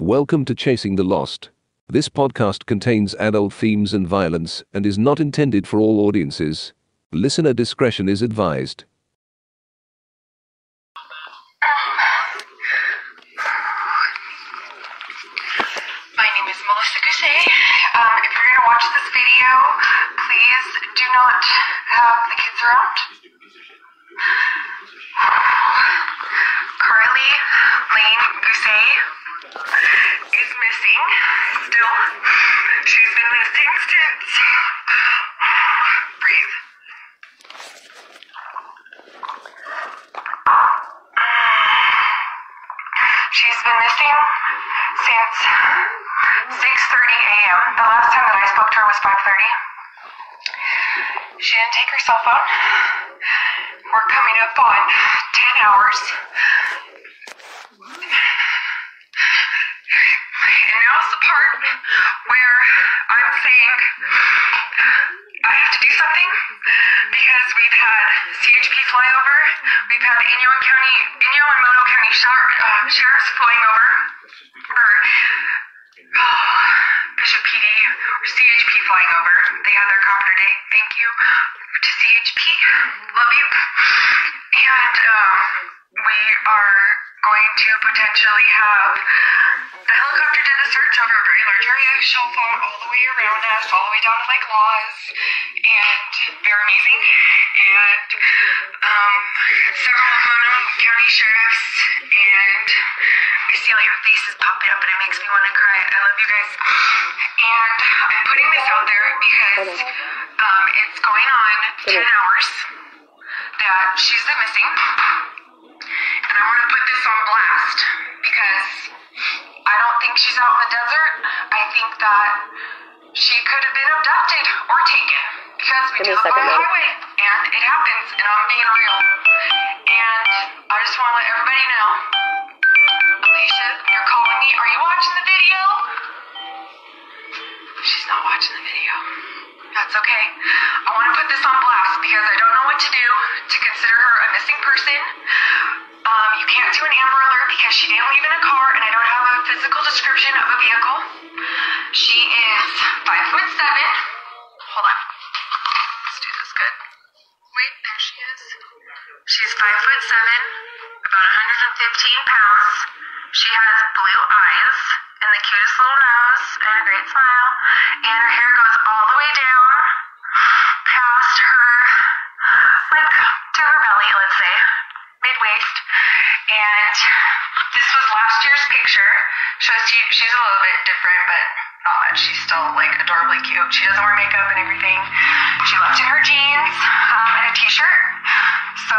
Welcome to Chasing the Lost. This podcast contains adult themes and violence and is not intended for all audiences. Listener discretion is advised. My name is Melissa Guse. Um, if you're going to watch this video, please do not have the kids around. Karlie Lane is missing still. She's been missing since. Breathe. She's been missing since 6:30 a.m. The last time that I spoke to her was 5:30. She didn't take her cell phone. We're coming up on 10 hours. And now's the part where I'm saying I have to do something because we've had CHP flyover, we've had Inyo County, Inyo and Mono County shar- uh, sheriffs flying over, or oh, Bishop PD or CHP flying over. They had their copter day. Thank you to CHP. Love you. And um, we are going to potentially have the helicopter did the search over a very large area. She'll fall all the way around us, all the way down to Lake Laws, and they're amazing. And um, several Mono County sheriffs, and I see all your faces popping up, and it makes me want to cry. I love you guys. And I'm putting this out there because um, it's going on 10 hours that she's missing. And I want to put this on blast because I don't think she's out in the desert. I think that she could have been abducted or taken because we do a live on second, a highway and it happens and I'm being real. And I just want to let everybody know. Alicia, you're calling me. Are you watching the video? She's not watching the video. That's okay. I want to put this on blast because I don't know what to do to consider her a missing person. Um, you can't do an Amber Alert because she didn't leave in a car and I don't have a physical description of a vehicle. She is five foot seven. Hold on. Let's do this good. Wait, there she is. She's five foot seven, about 115 pounds. She has blue eyes and the cutest little nose and a great smile. And her hair goes all the way down past her, like to her belly, let's say, mid waist. And this was last year's picture. Shows you she's a little bit different, but not much. She's still like adorably cute. She doesn't wear makeup and everything. She left in her jeans um, and a t-shirt. So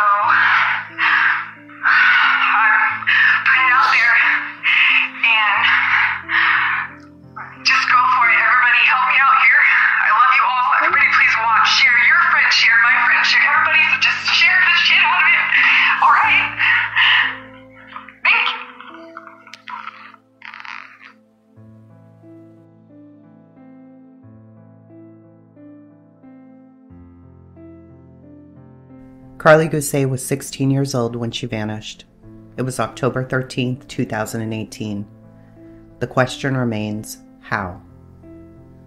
Karlie Guse was 16 years old when she vanished. It was October 13, 2018. The question remains how?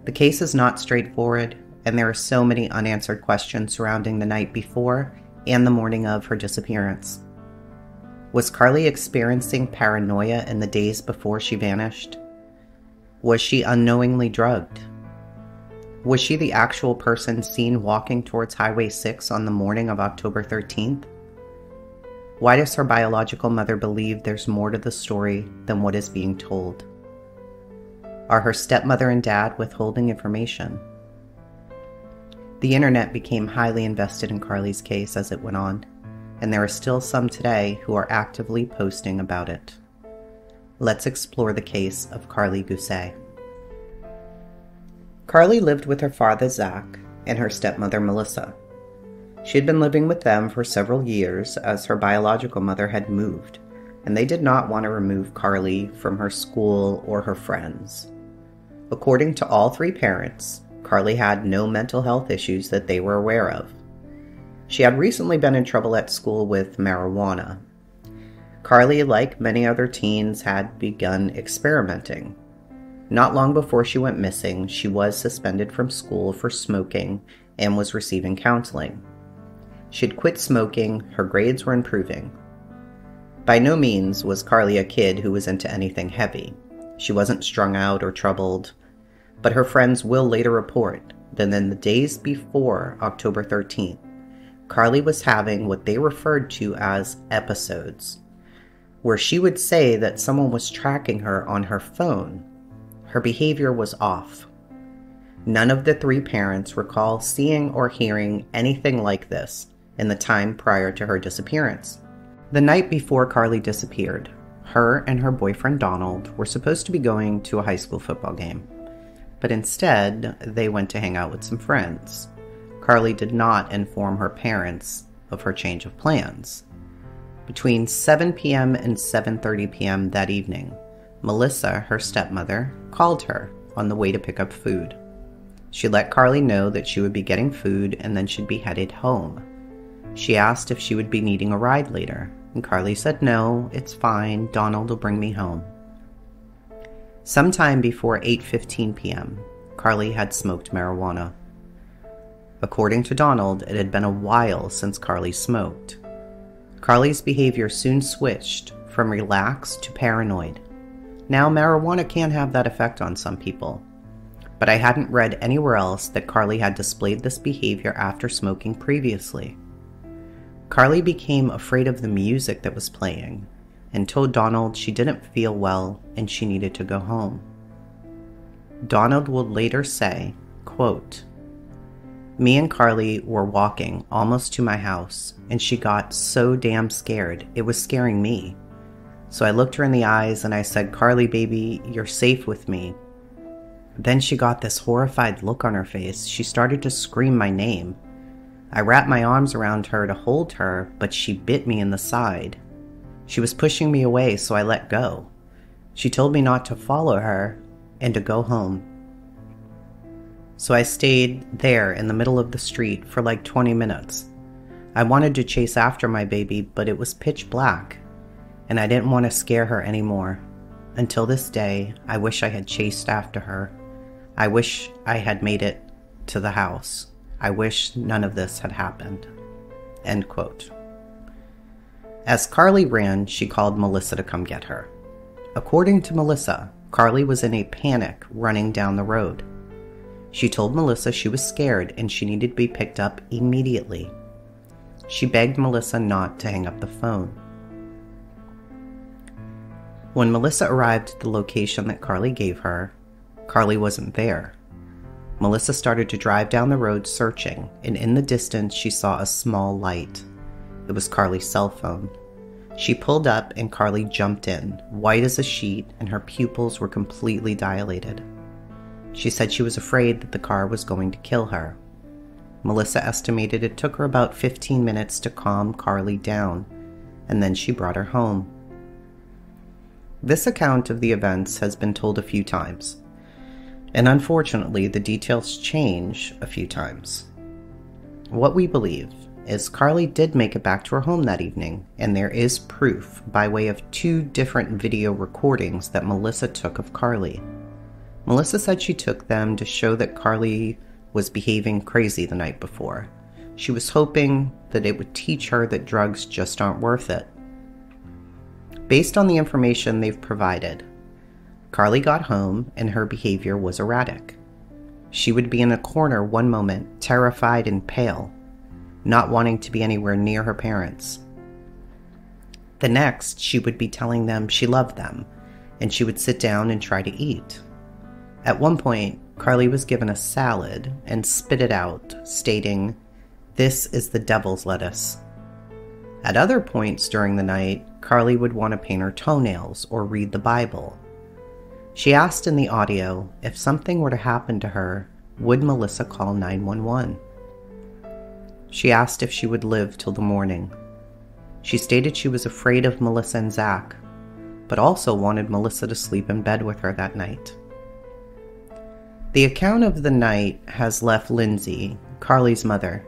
The case is not straightforward, and there are so many unanswered questions surrounding the night before and the morning of her disappearance. Was Karlie experiencing paranoia in the days before she vanished? Was she unknowingly drugged? Was she the actual person seen walking towards Highway 6 on the morning of October 13th? Why does her biological mother believe there's more to the story than what is being told? Are her stepmother and dad withholding information? The internet became highly invested in Karlie's case as it went on, and there are still some today who are actively posting about it. Let's explore the case of Karlie Guse. Karlie lived with her father, Zach, and her stepmother, Melissa. She had been living with them for several years as her biological mother had moved, and they did not want to remove Karlie from her school or her friends. According to all three parents, Karlie had no mental health issues that they were aware of. She had recently been in trouble at school with marijuana. Carly, like many other teens, had begun experimenting. Not long before she went missing, she was suspended from school for smoking and was receiving counseling. She had quit smoking, her grades were improving. By no means was Karlie a kid who was into anything heavy. She wasn't strung out or troubled, but her friends will later report that in the days before October 13th, Karlie was having what they referred to as episodes, where she would say that someone was tracking her on her phone. Her behavior was off. None of the three parents recall seeing or hearing anything like this in the time prior to her disappearance. The night before Karlie disappeared, her and her boyfriend Donald were supposed to be going to a high school football game, but instead they went to hang out with some friends. Karlie did not inform her parents of her change of plans. Between 7 p.m. and 7:30 p.m. that evening, Melissa, her stepmother, called her on the way to pick up food. She let Karlie know that she would be getting food and then she'd be headed home. She asked if she would be needing a ride later, and Karlie said no, it's fine, Donald will bring me home. Sometime before 8:15 p.m., Karlie had smoked marijuana. According to Donald, it had been a while since Karlie smoked. Karlie's behavior soon switched from relaxed to paranoid. Now, marijuana can have that effect on some people, but I hadn't read anywhere else that Karlie had displayed this behavior after smoking previously. Karlie became afraid of the music that was playing and told Donald she didn't feel well and she needed to go home. Donald would later say, quote, me and Karlie were walking almost to my house, and she got so damn scared, it was scaring me. So I looked her in the eyes and I said, Karlie, baby, you're safe with me. Then she got this horrified look on her face. She started to scream my name. I wrapped my arms around her to hold her, but she bit me in the side. She was pushing me away, so I let go. She told me not to follow her and to go home. So I stayed there in the middle of the street for like 20 minutes. I wanted to chase after my baby, but it was pitch black, and I didn't want to scare her anymore. Until this day, I wish I had chased after her. I wish I had made it to the house. I wish none of this had happened. End quote. As Karlie ran, she called Melissa to come get her. According to Melissa, Karlie was in a panic running down the road. She told Melissa she was scared and she needed to be picked up immediately. She begged Melissa not to hang up the phone. When Melissa arrived at the location that Karlie gave her, Karlie wasn't there. Melissa started to drive down the road searching, and in the distance she saw a small light. It was Karlie's cell phone. She pulled up and Karlie jumped in, white as a sheet, and her pupils were completely dilated. She said she was afraid that the car was going to kill her. Melissa estimated it took her about 15 minutes to calm Karlie down, and then she brought her home. This account of the events has been told a few times, and unfortunately, the details change a few times. What we believe is Karlie did make it back to her home that evening, and there is proof by way of two different video recordings that Melissa took of Karlie. Melissa said she took them to show that Karlie was behaving crazy the night before. She was hoping that it would teach her that drugs just aren't worth it. Based on the information they've provided, Karlie got home and her behavior was erratic. She would be in a corner one moment, terrified and pale, not wanting to be anywhere near her parents. The next, she would be telling them she loved them, and she would sit down and try to eat. At one point, Karlie was given a salad and spit it out, stating, This is the devil's lettuce. At other points during the night, Karlie would want to paint her toenails or read the Bible. She asked in the audio if something were to happen to her, would Melissa call 911? She asked if she would live till the morning. She stated she was afraid of Melissa and Zach, but also wanted Melissa to sleep in bed with her that night. The account of the night has left Lindsay, Karlie's mother,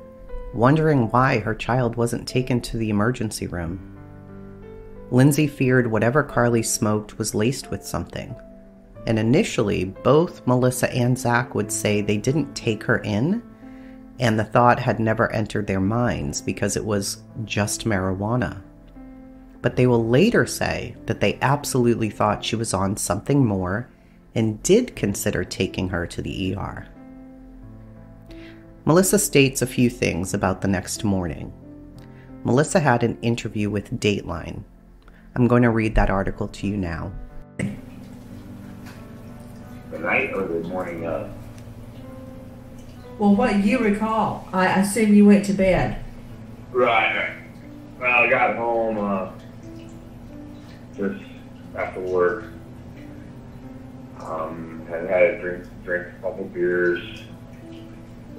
wondering why her child wasn't taken to the emergency room. Lindsay feared whatever Karlie smoked was laced with something. And initially, both Melissa and Zach would say they didn't take her in, and the thought had never entered their minds because it was just marijuana. But they will later say that they absolutely thought she was on something more and did consider taking her to the ER. Melissa states a few things about the next morning. Melissa had an interview with Dateline. I'm going to read that article to you now. The night or the morning of? Well, what you recall? I assume you went to bed. Right. Well, I got home uh, just after work. Um, had had a drink, drink a couple beers.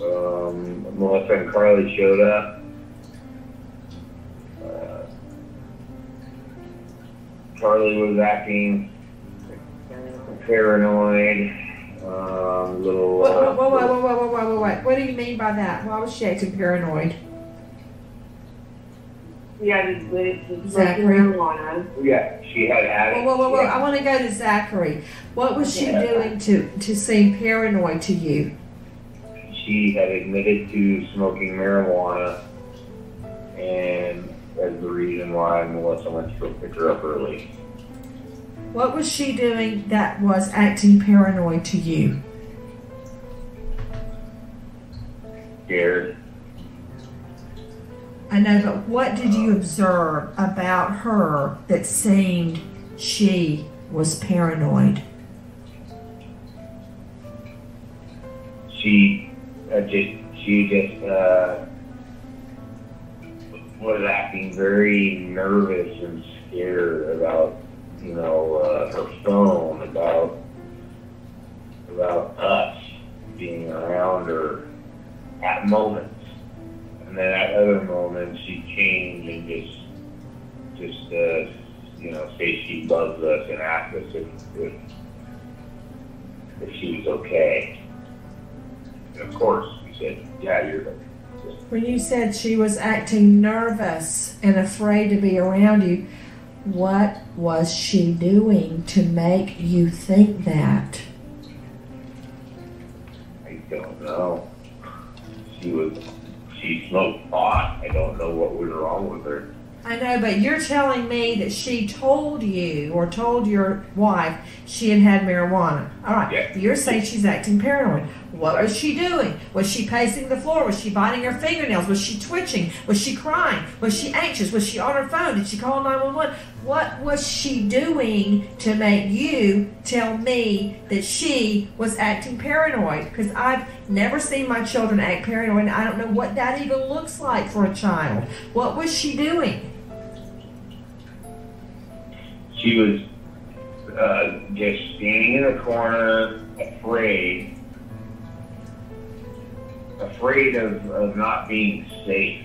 Um, Melissa and Karlie showed up. Uh, Karlie was acting paranoid. Uh, little. Wait, Uh, wait, wait, wait, wait, wait, wait, wait, wait. What do you mean by that? Why was she acting paranoid? Yeah, just just Zachary? smoking marijuana. Yeah, she had had Whoa, it. whoa, whoa, whoa. Yeah. I want to go to Zachary. What was she Yeah. doing to, to seem paranoid to you? She had admitted to smoking marijuana, and that's the reason why Melissa went to go pick her up early. What was she doing that was acting paranoid to you? Scared. I know, but what did you observe about her that seemed she was paranoid? She uh, just she just uh, was acting very nervous and scared about you know uh, her phone, about about us being around her at moments. And then at other moments, she changed and just, just, uh, you know, say she loves us and ask us if, if, if she was okay. When you said she was acting nervous and afraid to be around you, what was she doing to make you think that? I don't know. She was, she smoked pot. I don't know what was wrong with her. I know, but you're telling me that she told you or told your wife she had had marijuana. All right. Yeah. You're saying she's acting paranoid. What was she doing? Was she pacing the floor? Was she biting her fingernails? Was she twitching? Was she crying? Was she anxious? Was she on her phone? Did she call 911? What was she doing to make you tell me that she was acting paranoid? Because I've never seen my children act paranoid, and I don't know what that even looks like for a child. What was she doing? She was uh, just standing in a corner, afraid, afraid of, of not being safe.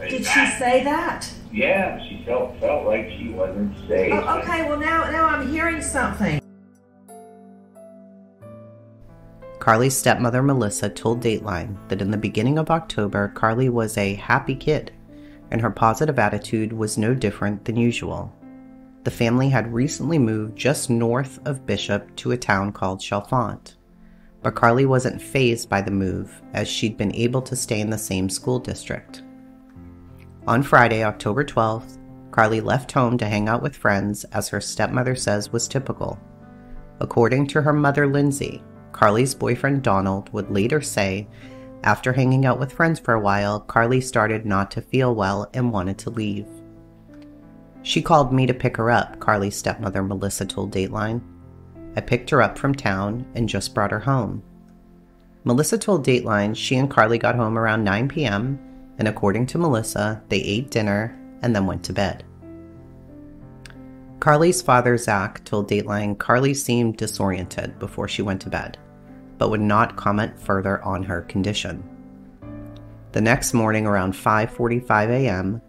And Did she say that? Yeah, she felt felt like she wasn't safe. Oh, okay, well now now I'm hearing something. Karlie's stepmother Melissa told Dateline that in the beginning of October, Karlie was a happy kid, and her positive attitude was no different than usual. The family had recently moved just north of Bishop to a town called Chalfant. But Karlie wasn't phased by the move, as she'd been able to stay in the same school district. On Friday, October 12th, Karlie left home to hang out with friends, as her stepmother says was typical. According to her mother, Lindsay, Karlie's boyfriend Donald would later say, after hanging out with friends for a while, Karlie started not to feel well and wanted to leave. She called me to pick her up, Karlie's stepmother Melissa told Dateline. I picked her up from town and just brought her home. Melissa told Dateline she and Karlie got home around 9 p.m., and according to Melissa, they ate dinner and then went to bed. Karlie's father, Zach, told Dateline Karlie seemed disoriented before she went to bed, but would not comment further on her condition. The next morning around 5:45 a.m.,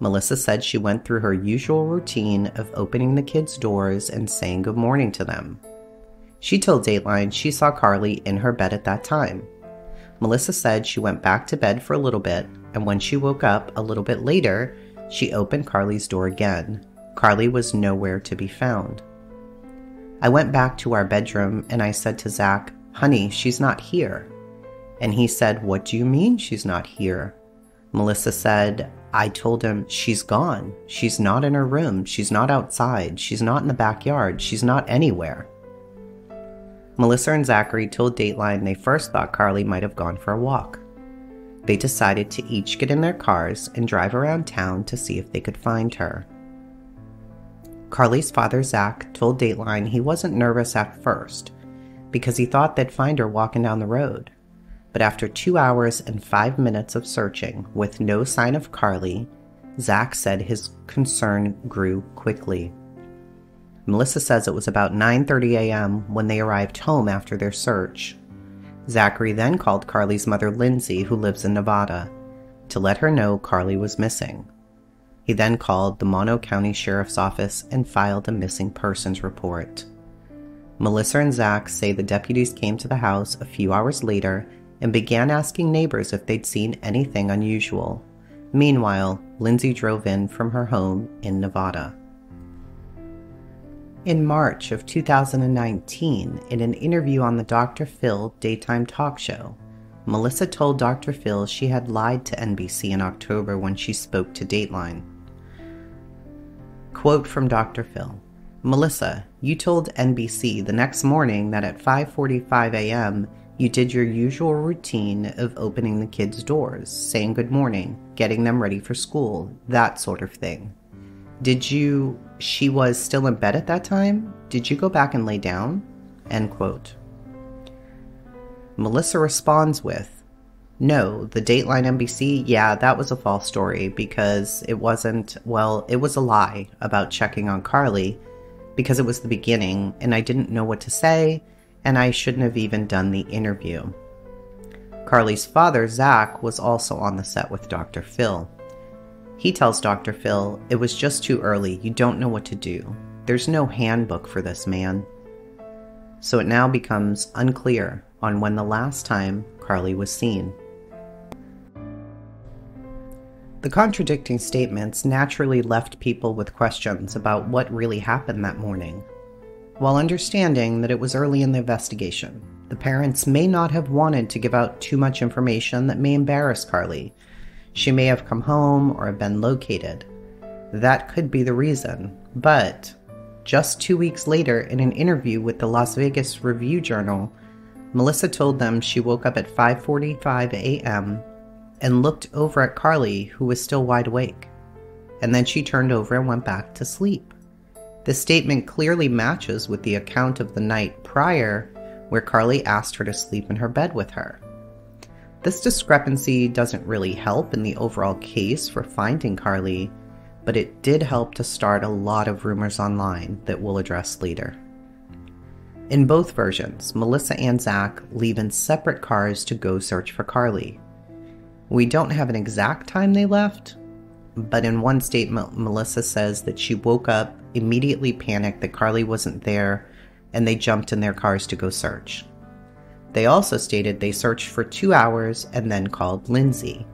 Melissa said she went through her usual routine of opening the kids' doors and saying good morning to them. She told Dateline she saw Karlie in her bed at that time. Melissa said she went back to bed for a little bit, and when she woke up a little bit later, She opened Karlie's door again. Karlie was nowhere to be found. I went back to our bedroom and I said to Zach, Honey, she's not here. And he said, What do you mean she's not here? Melissa said, I told him, She's gone. She's not in her room. She's not outside. She's not in the backyard. She's not anywhere. Melissa and Zachary told Dateline they first thought Karlie might have gone for a walk. They decided to each get in their cars and drive around town to see if they could find her. Karlie's father, Zach, told Dateline he wasn't nervous at first because he thought they'd find her walking down the road. But after two hours and five minutes of searching with no sign of Karlie, Zach said his concern grew quickly. Melissa says it was about 9:30 a.m. when they arrived home after their search. Zachary then called Karlie's mother Lindsay, who lives in Nevada, to let her know Karlie was missing. He then called the Mono County Sheriff's Office and filed a missing persons report. Melissa and Zach say the deputies came to the house a few hours later and began asking neighbors if they'd seen anything unusual. Meanwhile, Lindsay drove in from her home in Nevada. In March of 2019, in an interview on the Dr. Phil daytime talk show, Melissa told Dr. Phil she had lied to NBC in October when she spoke to Dateline. Quote from Dr. Phil Melissa, you told NBC the next morning that at 5:45 a.m. you did your usual routine of opening the kids' doors, saying good morning, getting them ready for school, that sort of thing. Did you she was still in bed at that time? Did you go back and lay down? End quote. Melissa responds with, No, the Dateline NBC, yeah, that was a false story because it wasn't, well, it was a lie about checking on Karlie because it was the beginning and I didn't know what to say and I shouldn't have even done the interview. Karlie's father, Zach, was also on the set with Dr. Phil. He tells Dr. Phil, It was just too early. You don't know what to do. There's no handbook for this man. So it now becomes unclear on when the last time Karlie was seen. The contradicting statements naturally left people with questions about what really happened that morning. While understanding that it was early in the investigation, the parents may not have wanted to give out too much information that may embarrass Karlie she may have come home or have been located. That could be the reason, but just two weeks later, in an interview with the Las Vegas Review Journal, Melissa told them she woke up at 5:45 a.m. and looked over at Karlie, who was still wide awake. And then she turned over and went back to sleep. The statement clearly matches with the account of the night prior, where Karlie asked her to sleep in her bed with her. This discrepancy doesn't really help in the overall case for finding Karlie, but it did help to start a lot of rumors online that we'll address later. In both versions, Melissa and Zach leave in separate cars to go search for Karlie. We don't have an exact time they left, but in one statement, Melissa says that she woke up, immediately panicked that Karlie wasn't there, and they jumped in their cars to go search. They also stated they searched for two hours and then called Lindsay.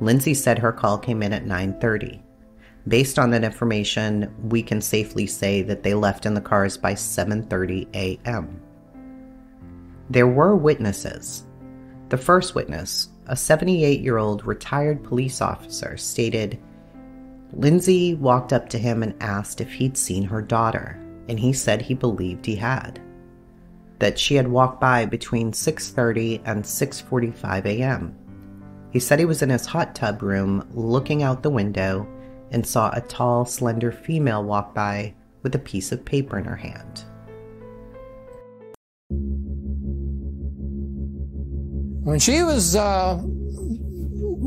Lindsay said her call came in at 9:30. Based on that information, we can safely say that they left in the cars by 7:30 a.m. There were witnesses. The first witness, a 78-year-old retired police officer, stated Lindsay walked up to him and asked if he'd seen her daughter, and he said he believed he had that she had walked by between 6:30 and 6:45 a.m. He said he was in his hot tub room looking out the window and saw a tall, slender female walk by with a piece of paper in her hand. When she was uh,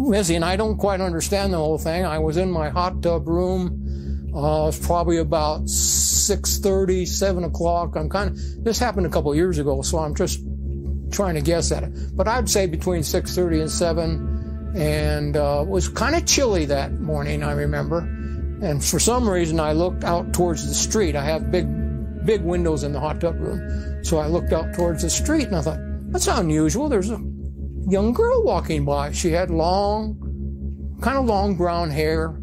missing, I don't quite understand the whole thing. I was in my hot tub room. Uh, it's probably about 6.30, 7 o'clock. I'm kind of, this happened a couple years ago, so I'm just trying to guess at it. But I'd say between 6.30 and 7. And uh, it was kind of chilly that morning, I remember. And for some reason, I looked out towards the street. I have big, big windows in the hot tub room. So I looked out towards the street and I thought, that's unusual. There's a young girl walking by. She had long, kind of long brown hair,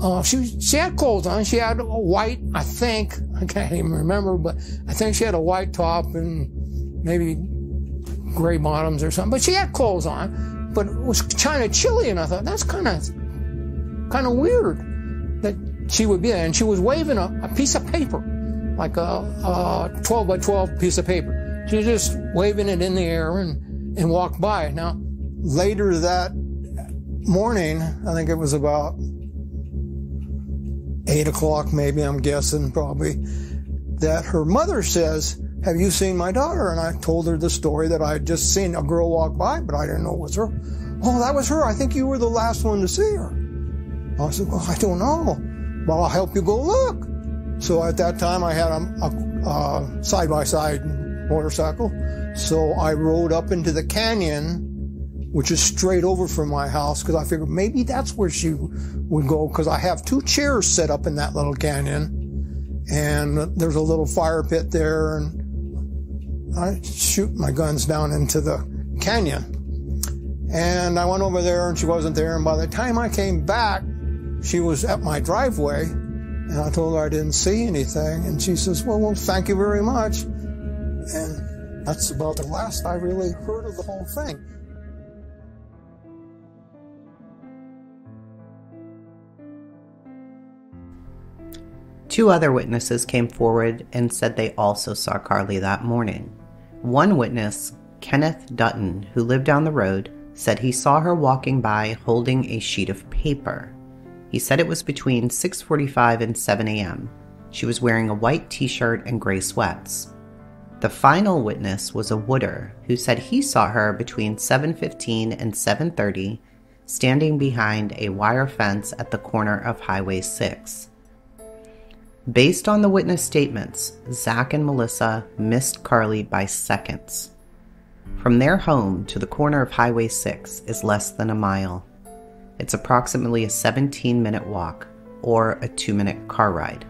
uh, she she had clothes on. She had a white, I think, I can't even remember, but I think she had a white top and maybe gray bottoms or something. But she had clothes on, but it was kind of chilly, and I thought that's kind of kind of weird that she would be there. And she was waving a, a piece of paper, like a, a 12 by 12 piece of paper. She was just waving it in the air and and walked by. Now later that morning, I think it was about eight o'clock, maybe, I'm guessing, probably, that her mother says, Have you seen my daughter? And I told her the story that I had just seen a girl walk by, but I didn't know it was her. Oh, that was her. I think you were the last one to see her. I said, Well, I don't know. Well, I'll help you go look. So at that time, I had a side by side motorcycle. So I rode up into the canyon which is straight over from my house because I figured maybe that's where she would go because I have two chairs set up in that little canyon and there's a little fire pit there and I shoot my guns down into the canyon. And I went over there and she wasn't there. And by the time I came back, she was at my driveway and I told her I didn't see anything. And she says, well, well, thank you very much. And that's about the last I really heard of the whole thing. Two other witnesses came forward and said they also saw Karlie that morning. One witness, Kenneth Dutton, who lived down the road, said he saw her walking by holding a sheet of paper. He said it was between 6:45 and 7 a.m. She was wearing a white t-shirt and gray sweats. The final witness was a wooder who said he saw her between 7:15 and 7:30 standing behind a wire fence at the corner of Highway 6. Based on the witness statements, Zach and Melissa missed Karlie by seconds. From their home to the corner of Highway 6 is less than a mile. It's approximately a 17 minute walk or a 2 minute car ride.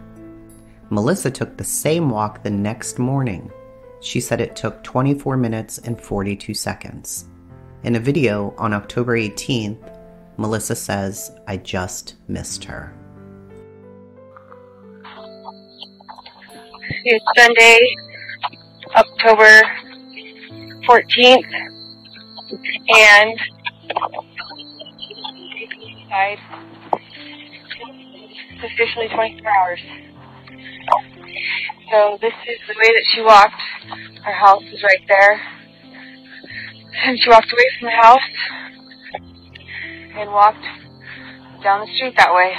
Melissa took the same walk the next morning. She said it took 24 minutes and 42 seconds. In a video on October 18th, Melissa says, I just missed her. It's Sunday, October 14th, and it's officially 24 hours. So this is the way that she walked. Our house is right there. And she walked away from the house and walked down the street that way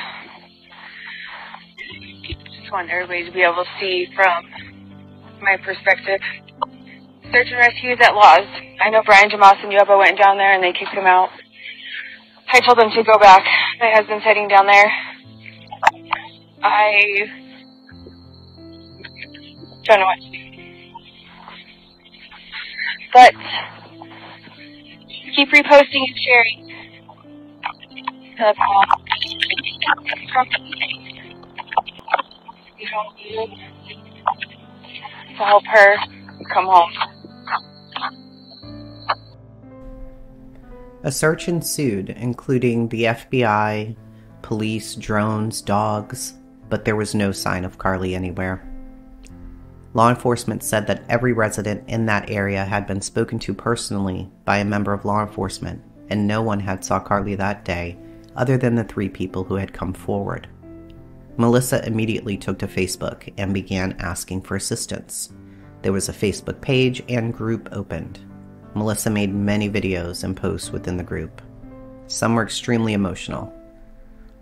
Just want everybody to be able to see from my perspective. Search and rescue is at Laws. I know Brian Jamas and Yoba went down there and they kicked him out. I told them to go back. My husband's heading down there. I don't know what to. But keep reposting and sharing. To help her come home. A search ensued, including the FBI, police, drones, dogs, but there was no sign of Karlie anywhere. Law enforcement said that every resident in that area had been spoken to personally by a member of law enforcement, and no one had saw Karlie that day other than the three people who had come forward. Melissa immediately took to Facebook and began asking for assistance. There was a Facebook page and group opened. Melissa made many videos and posts within the group. Some were extremely emotional.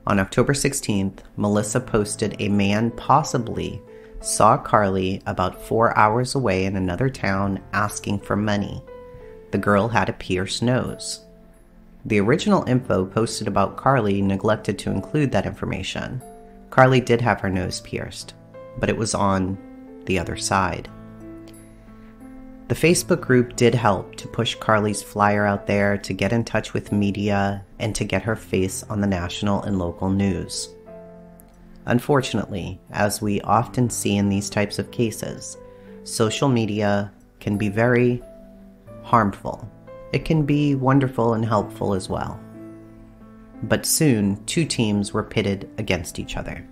On October 16th, Melissa posted a man possibly saw Karlie about four hours away in another town asking for money. The girl had a pierced nose. The original info posted about Karlie neglected to include that information. Karlie did have her nose pierced, but it was on the other side. The Facebook group did help to push Karlie's flyer out there to get in touch with media and to get her face on the national and local news. Unfortunately, as we often see in these types of cases, social media can be very harmful. It can be wonderful and helpful as well. but soon two teams were pitted against each other.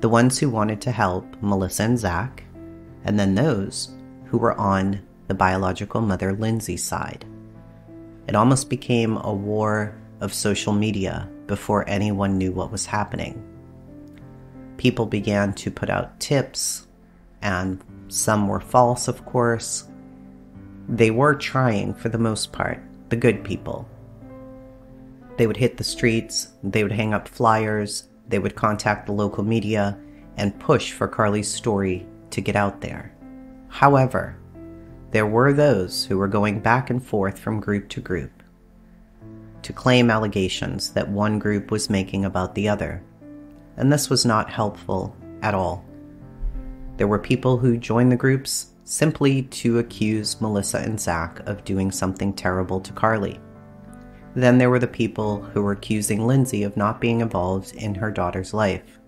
The ones who wanted to help Melissa and Zach, and then those who were on the biological mother Lindsay's side. It almost became a war of social media before anyone knew what was happening. People began to put out tips, and some were false, of course. They were trying, for the most part, the good people. They would hit the streets, they would hang up flyers, they would contact the local media, and push for Karlie's story to get out there. However, there were those who were going back and forth from group to group to claim allegations that one group was making about the other, and this was not helpful at all. There were people who joined the groups simply to accuse Melissa and Zach of doing something terrible to Karlie. Then there were the people who were accusing Lindsay of not being involved in her daughter's life.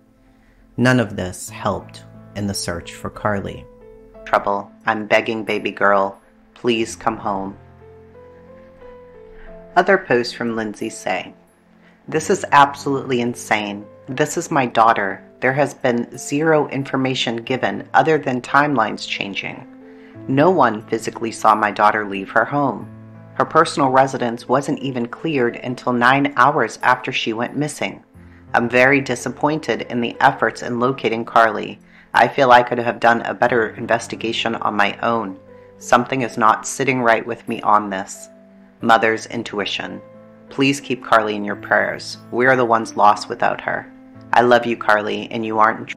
None of this helped in the search for Karlie. Trouble, I'm begging, baby girl, please come home. Other posts from Lindsay say, This is absolutely insane. This is my daughter. There has been zero information given other than timelines changing. No one physically saw my daughter leave her home. Her personal residence wasn't even cleared until nine hours after she went missing. I'm very disappointed in the efforts in locating Karlie. I feel I could have done a better investigation on my own. Something is not sitting right with me on this. Mother's intuition. Please keep Karlie in your prayers. We are the ones lost without her. I love you, Karlie, and you aren't.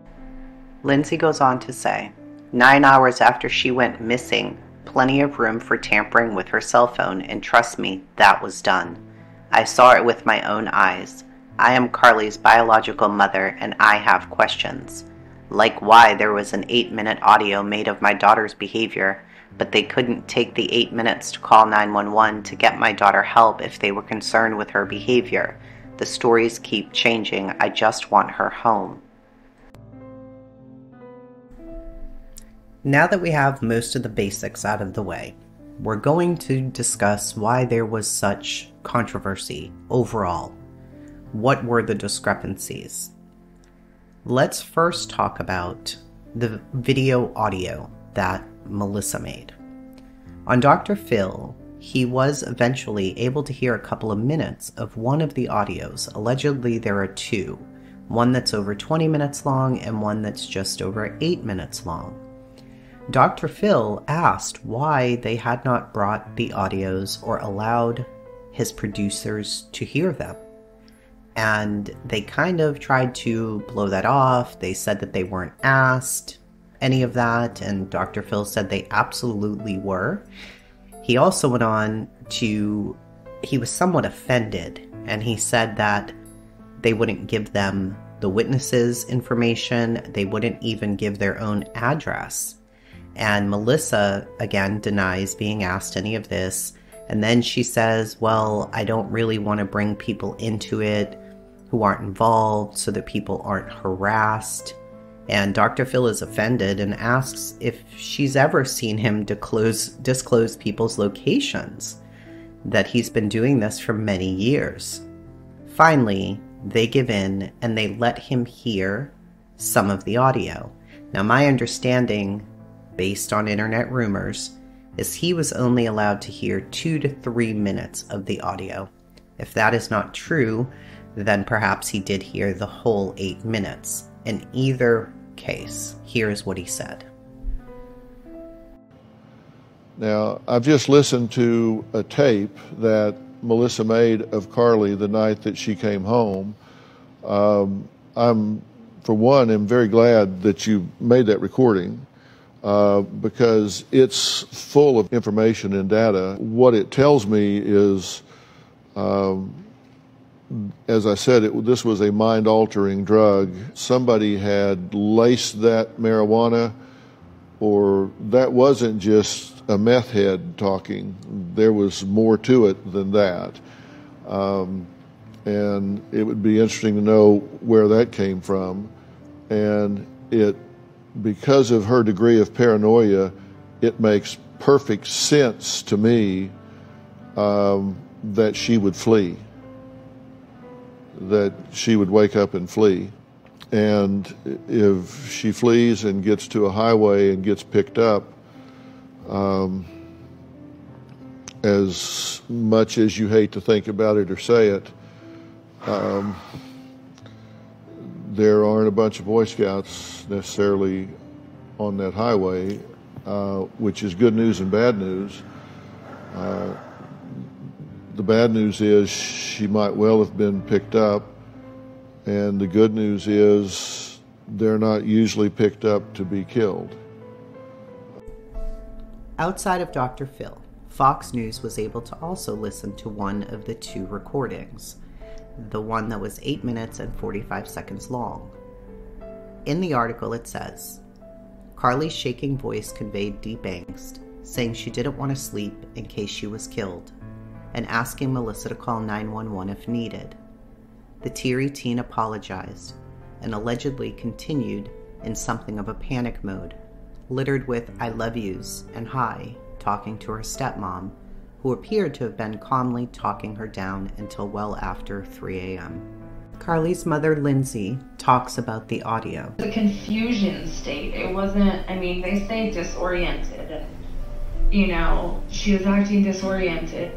Lindsay goes on to say, Nine hours after she went missing, plenty of room for tampering with her cell phone, and trust me, that was done. I saw it with my own eyes. I am Karlie's biological mother, and I have questions. Like why there was an 8 minute audio made of my daughter's behavior, but they couldn't take the 8 minutes to call 911 to get my daughter help if they were concerned with her behavior. The stories keep changing. I just want her home. Now that we have most of the basics out of the way, we're going to discuss why there was such controversy overall. What were the discrepancies? Let's first talk about the video audio that Melissa made. On Dr. Phil, he was eventually able to hear a couple of minutes of one of the audios. Allegedly, there are two one that's over 20 minutes long and one that's just over 8 minutes long. Dr. Phil asked why they had not brought the audios or allowed his producers to hear them. And they kind of tried to blow that off. They said that they weren't asked any of that, and Dr. Phil said they absolutely were. He also went on to, he was somewhat offended, and he said that they wouldn't give them the witnesses' information, they wouldn't even give their own address. And Melissa, again, denies being asked any of this. And then she says, Well, I don't really want to bring people into it who aren't involved so that people aren't harassed. And Dr. Phil is offended and asks if she's ever seen him disclose, disclose people's locations, that he's been doing this for many years. Finally, they give in and they let him hear some of the audio. Now, my understanding based on internet rumors, is he was only allowed to hear two to three minutes of the audio. If that is not true, then perhaps he did hear the whole eight minutes. In either case, here's what he said. Now, I've just listened to a tape that Melissa made of Karlie the night that she came home. Um, I'm, for one, am very glad that you made that recording uh, because it's full of information and data. What it tells me is, um, as I said, it, this was a mind altering drug. Somebody had laced that marijuana, or that wasn't just a meth head talking. There was more to it than that. Um, and it would be interesting to know where that came from. And it because of her degree of paranoia, it makes perfect sense to me um, that she would flee. That she would wake up and flee. And if she flees and gets to a highway and gets picked up, um, as much as you hate to think about it or say it, um, there aren't a bunch of Boy Scouts necessarily on that highway, uh, which is good news and bad news. Uh, the bad news is she might well have been picked up, and the good news is they're not usually picked up to be killed. Outside of Dr. Phil, Fox News was able to also listen to one of the two recordings, the one that was 8 minutes and 45 seconds long. In the article, it says Karlie's shaking voice conveyed deep angst, saying she didn't want to sleep in case she was killed, and asking Melissa to call 911 if needed. The teary teen apologized and allegedly continued in something of a panic mode, littered with I love yous and hi, talking to her stepmom, who appeared to have been calmly talking her down until well after 3 a.m. Karlie's mother, Lindsay, talks about the audio. The confusion state. It wasn't, I mean, they say disoriented. You know, she was acting disoriented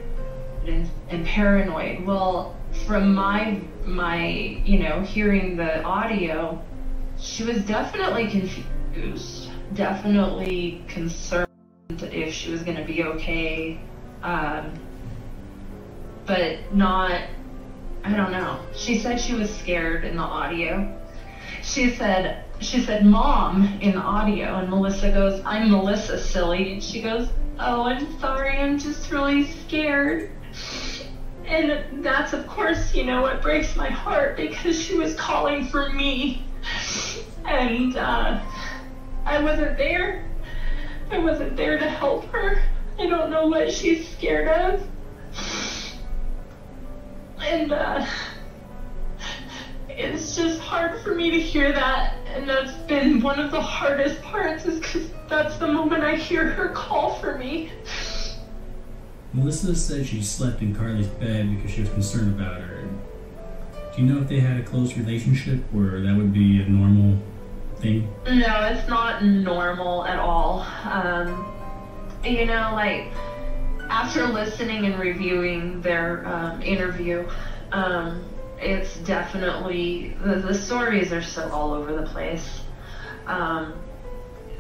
and, and paranoid. Well, from my, my, you know, hearing the audio, she was definitely confused, definitely concerned if she was going to be okay. Um, but not I don't know. She said she was scared in the audio. She said, she said, Mom in the audio. And Melissa goes, I'm Melissa, silly. And she goes, Oh, I'm sorry. I'm just really scared. And that's, of course, you know, what breaks my heart because she was calling for me. And uh, I wasn't there. I wasn't there to help her. I don't know what she's scared of and uh, it's just hard for me to hear that and that's been one of the hardest parts is because that's the moment i hear her call for me melissa said she slept in karlie's bed because she was concerned about her. Do you know if they had a close relationship or that would be a normal thing? No it's not normal at all. Um, you know like after listening and reviewing their um, interview, um, it's definitely the, the, stories are so all over the place. Um,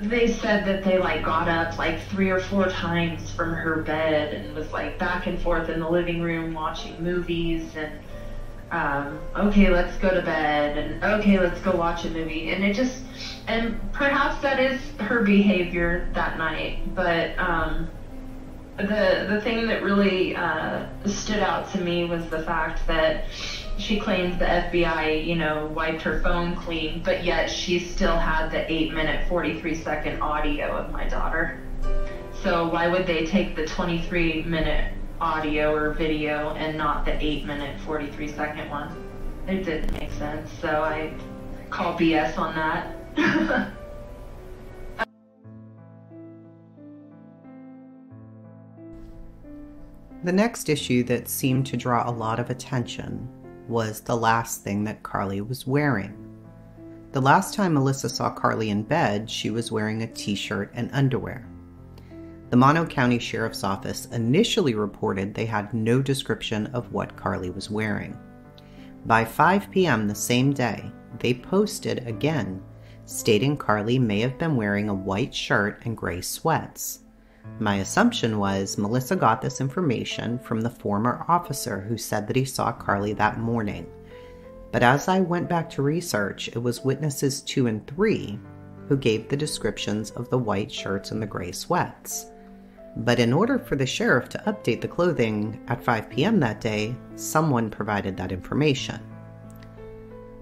they said that they like got up like three or four times from her bed and was like back and forth in the living room watching movies and um, okay, let's go to bed and okay, let's go watch a movie. And it just, and perhaps that is her behavior that night, but um, the the thing that really uh, stood out to me was the fact that she claims the FBI, you know, wiped her phone clean, but yet she still had the eight minute, 43 second audio of my daughter. So why would they take the 23 minute audio or video and not the eight minute, 43 second one? It didn't make sense. So I call BS on that. The next issue that seemed to draw a lot of attention was the last thing that Karlie was wearing. The last time Melissa saw Karlie in bed, she was wearing a t shirt and underwear. The Mono County Sheriff's Office initially reported they had no description of what Karlie was wearing. By 5 p.m. the same day, they posted again, stating Karlie may have been wearing a white shirt and gray sweats. My assumption was Melissa got this information from the former officer who said that he saw Karlie that morning. But as I went back to research, it was witnesses 2 and 3 who gave the descriptions of the white shirts and the gray sweats. But in order for the sheriff to update the clothing at 5 p.m. that day, someone provided that information.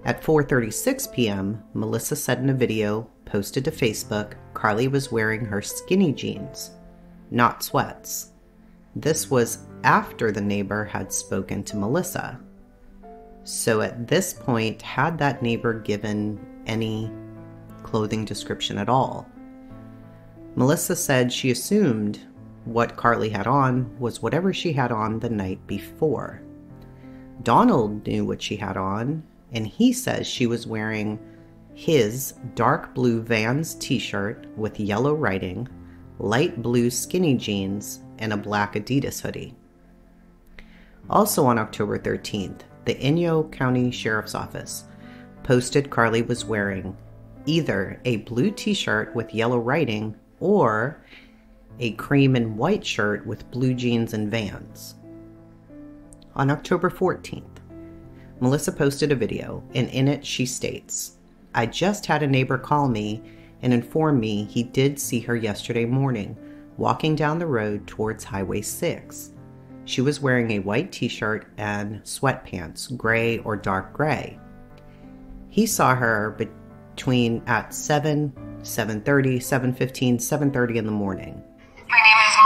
At 4:36 p.m., Melissa said in a video posted to Facebook, Karlie was wearing her skinny jeans not sweats. This was after the neighbor had spoken to Melissa. So at this point, had that neighbor given any clothing description at all? Melissa said she assumed what Karlie had on was whatever she had on the night before. Donald knew what she had on, and he says she was wearing his dark blue Vans t shirt with yellow writing, light blue skinny jeans, and a black Adidas hoodie. Also on October 13th, the Inyo County Sheriff's Office posted Karlie was wearing either a blue t shirt with yellow writing or a cream and white shirt with blue jeans and vans. On October 14th, Melissa posted a video, and in it she states, I just had a neighbor call me and informed me he did see her yesterday morning walking down the road towards Highway 6. She was wearing a white t shirt and sweatpants, gray or dark gray. He saw her between at 7, 7.30, 7.15, 7.30 in the morning. My name is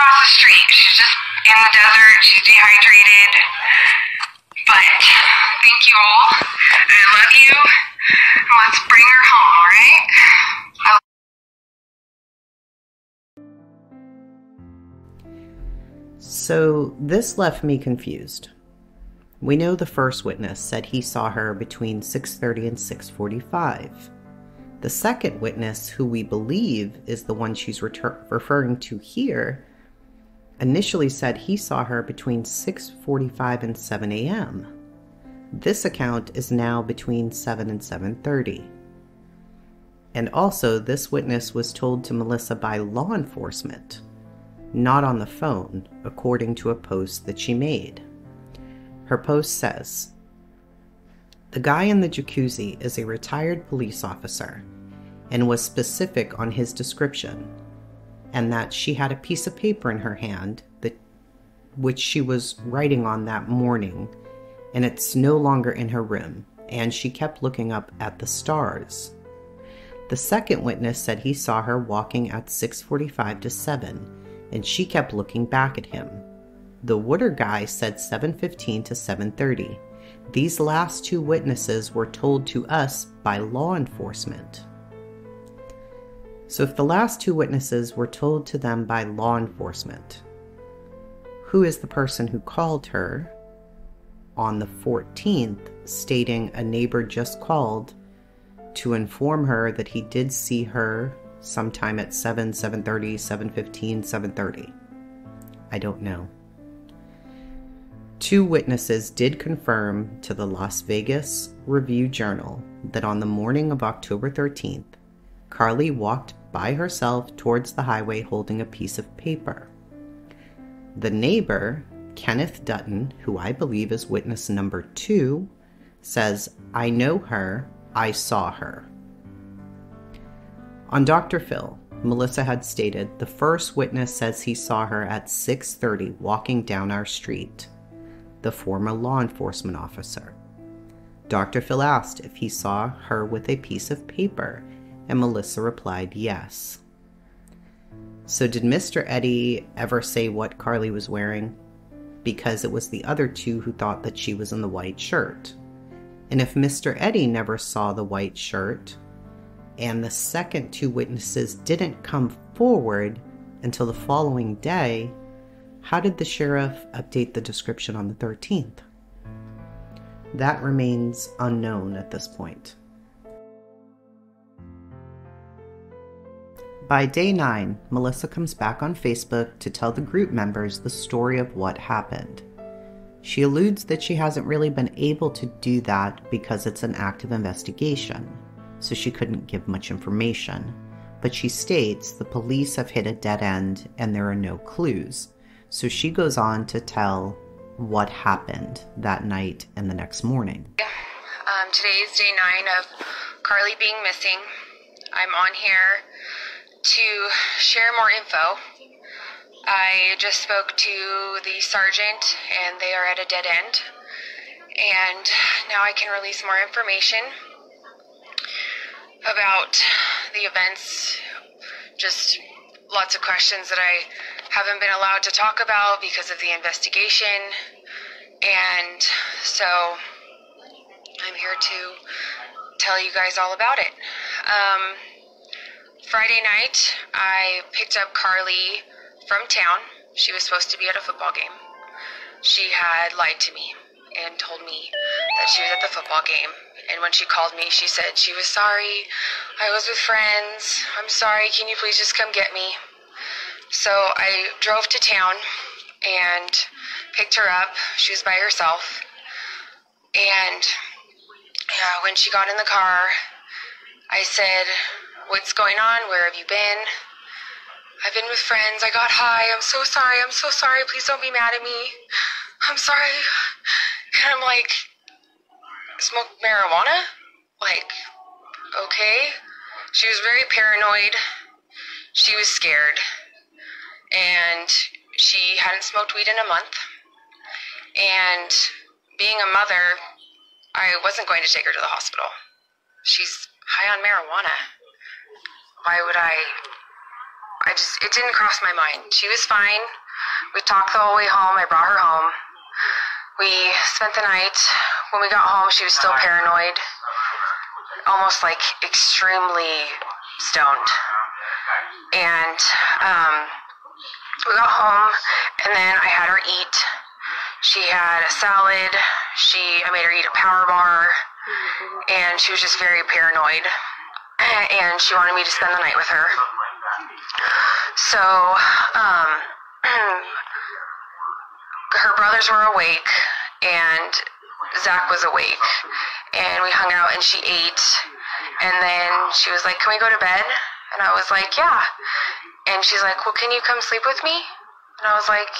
across the street. She's just in the desert. She's dehydrated. But thank you all. I love you. Let's bring her home, alright? So this left me confused. We know the first witness said he saw her between 6:30 and 6:45. The second witness, who we believe is the one she's referring to here, initially said he saw her between 6:45 and 7 a.m. This account is now between 7 and 7:30. And also, this witness was told to Melissa by law enforcement, not on the phone, according to a post that she made. Her post says The guy in the jacuzzi is a retired police officer and was specific on his description, and that she had a piece of paper in her hand that which she was writing on that morning, and it's no longer in her room, and she kept looking up at the stars. The second witness said he saw her walking at 6:45 to 7 and she kept looking back at him. The Wooder guy said 7:15 to 7:30. These last two witnesses were told to us by law enforcement. So if the last two witnesses were told to them by law enforcement, who is the person who called her on the 14th stating a neighbor just called to inform her that he did see her sometime at 7 7.30 7.15 7.30 i don't know. Two witnesses did confirm to the las vegas review journal that on the morning of october 13th karlie walked by herself towards the highway holding a piece of paper the neighbor kenneth dutton who i believe is witness number two says i know her i saw her on Dr. Phil, Melissa had stated the first witness says he saw her at 6:30 walking down our street. The former law enforcement officer. Dr. Phil asked if he saw her with a piece of paper, and Melissa replied yes. So, did Mr. Eddie ever say what Karlie was wearing? Because it was the other two who thought that she was in the white shirt. And if Mr. Eddie never saw the white shirt, and the second two witnesses didn't come forward until the following day, how did the sheriff update the description on the 13th? That remains unknown at this point. By day 9, Melissa comes back on Facebook to tell the group members the story of what happened. She alludes that she hasn't really been able to do that because it's an active investigation, so she couldn't give much information. But she states the police have hit a dead end and there are no clues. So she goes on to tell what happened that night and the next morning. Um, today is day nine of Karlie being missing. I'm on here to share more info. I just spoke to the sergeant and they are at a dead end. And now I can release more information about the events. Just lots of questions that I haven't been allowed to talk about because of the investigation. And so I'm here to tell you guys all about it. Um, Friday night, I picked up Karlie from town. She was supposed to be at a football game. She had lied to me and told me that she was at the football game. And when she called me, she said she was sorry. I was with friends. I'm sorry. Can you please just come get me? So I drove to town and picked her up. She was by herself. And when she got in the car, I said, What's going on? Where have you been? I've been with friends. I got high. I'm so sorry. I'm so sorry. Please don't be mad at me. I'm sorry. And I'm like, smoke marijuana? Like, okay. She was very paranoid. She was scared. And she hadn't smoked weed in a month. And being a mother, I wasn't going to take her to the hospital. She's high on marijuana. Why would I? I just, it didn't cross my mind. She was fine. We talked the whole way home. I brought her home. We spent the night. When we got home, she was still paranoid, almost like extremely stoned. And um, we got home, and then I had her eat. She had a salad. She, I made her eat a power bar, and she was just very paranoid. And she wanted me to spend the night with her. So, um, her brothers were awake, and Zach was awake, and we hung out, and she ate, and then she was like, "Can we go to bed?" And I was like, "Yeah." And she's like, "Well, can you come sleep with me?" And I was like,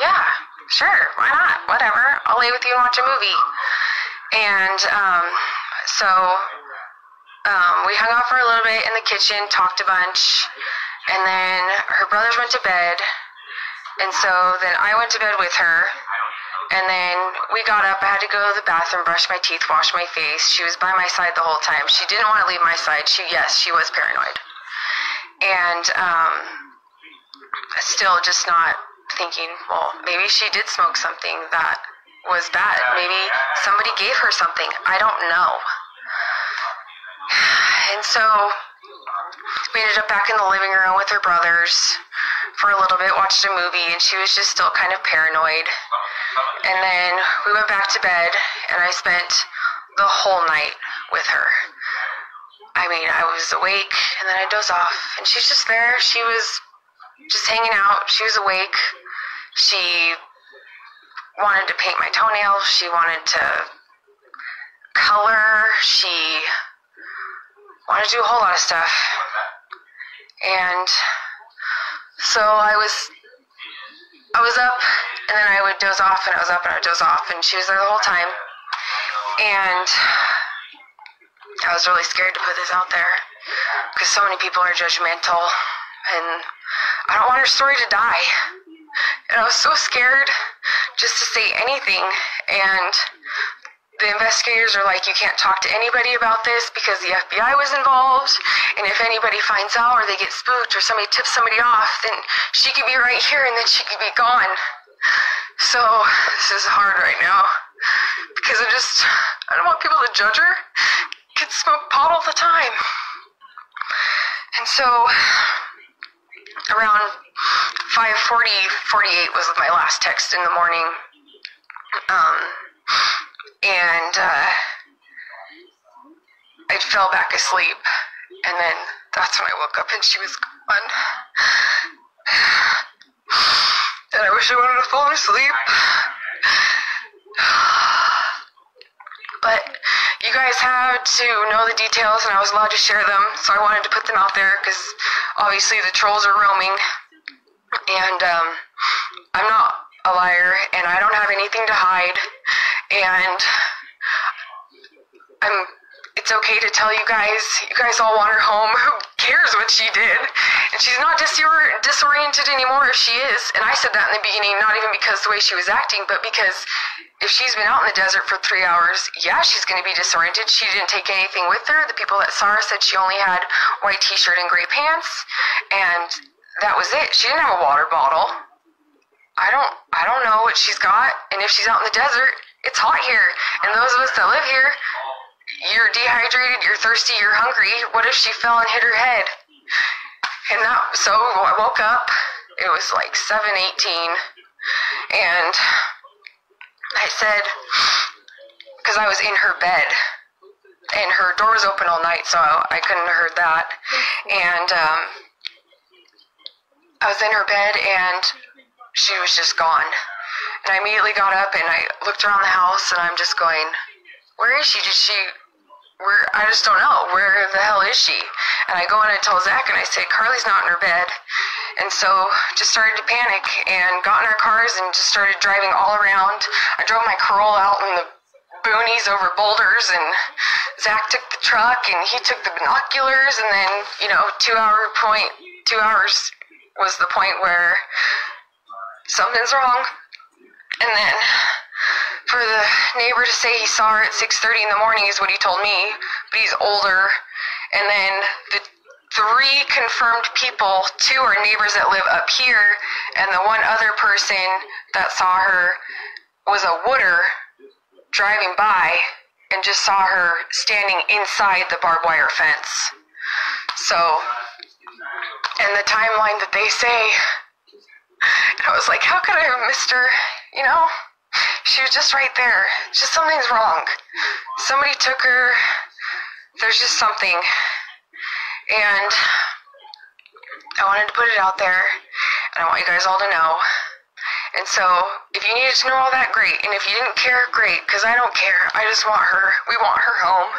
"Yeah, sure, why not? Whatever. I'll lay with you and watch a movie." And um, so um, we hung out for a little bit in the kitchen, talked a bunch, and then her brothers went to bed. And so then I went to bed with her. And then we got up. I had to go to the bathroom, brush my teeth, wash my face. She was by my side the whole time. She didn't want to leave my side. She, yes, she was paranoid. And um, still just not thinking, well, maybe she did smoke something that was bad. Maybe somebody gave her something. I don't know. And so we ended up back in the living room with her brothers for a little bit, watched a movie, and she was just still kind of paranoid. And then we went back to bed, and I spent the whole night with her. I mean, I was awake, and then I dozed off, and she's just there. She was just hanging out. She was awake. She wanted to paint my toenails. She wanted to color. She wanted to do a whole lot of stuff. And so I was I was up and then I would doze off and I was up and I would doze off and she was there the whole time. And I was really scared to put this out there because so many people are judgmental and I don't want her story to die. And I was so scared just to say anything and the investigators are like, you can't talk to anybody about this because the FBI was involved, and if anybody finds out or they get spooked or somebody tips somebody off, then she could be right here and then she could be gone. So this is hard right now because I just I don't want people to judge her. Kids smoke pot all the time, and so around 5:40, 48 was my last text in the morning. Um, and uh, I fell back asleep. And then that's when I woke up and she was gone. And I wish I would have fallen asleep. But you guys had to know the details, and I was allowed to share them, so I wanted to put them out there because obviously the trolls are roaming. And um, I'm not a liar, and I don't have anything to hide and I'm. It's okay to tell you guys. You guys all want her home. Who cares what she did? And she's not disor- disoriented anymore if she is. And I said that in the beginning, not even because the way she was acting, but because if she's been out in the desert for three hours, yeah, she's going to be disoriented. She didn't take anything with her. The people that saw her said she only had white t-shirt and gray pants, and that was it. She didn't have a water bottle. I don't, I don't know what she's got. And if she's out in the desert, it's hot here. And those of us that live here, you're dehydrated, you're thirsty, you're hungry. What if she fell and hit her head? And that, so I woke up. It was like 7:18, and I said, because I was in her bed, and her door was open all night, so I couldn't have heard that. And um, I was in her bed, and she was just gone. And I immediately got up and I looked around the house, and I'm just going, where is she? Did she? Where? I just don't know. Where the hell is she? And I go in and I tell Zach, and I say, Karlie's not in her bed. And so just started to panic and got in our cars and just started driving all around. I drove my Corolla out in the boonies over boulders, and Zach took the truck and he took the binoculars, and then you know, two hour point, two hours was the point where something's wrong. And then for the neighbor to say he saw her at 6:30 in the morning is what he told me, but he's older. And then the three confirmed people, two are neighbors that live up here, and the one other person that saw her was a wooder driving by and just saw her standing inside the barbed wire fence. So, and the timeline that they say, I was like, how could I have missed her? You know? She was just right there. Just something's wrong. Somebody took her. There's just something. And I wanted to put it out there, and I want you guys all to know. And so, if you needed to know all that, great. And if you didn't care, great, because I don't care. I just want her. We want her home.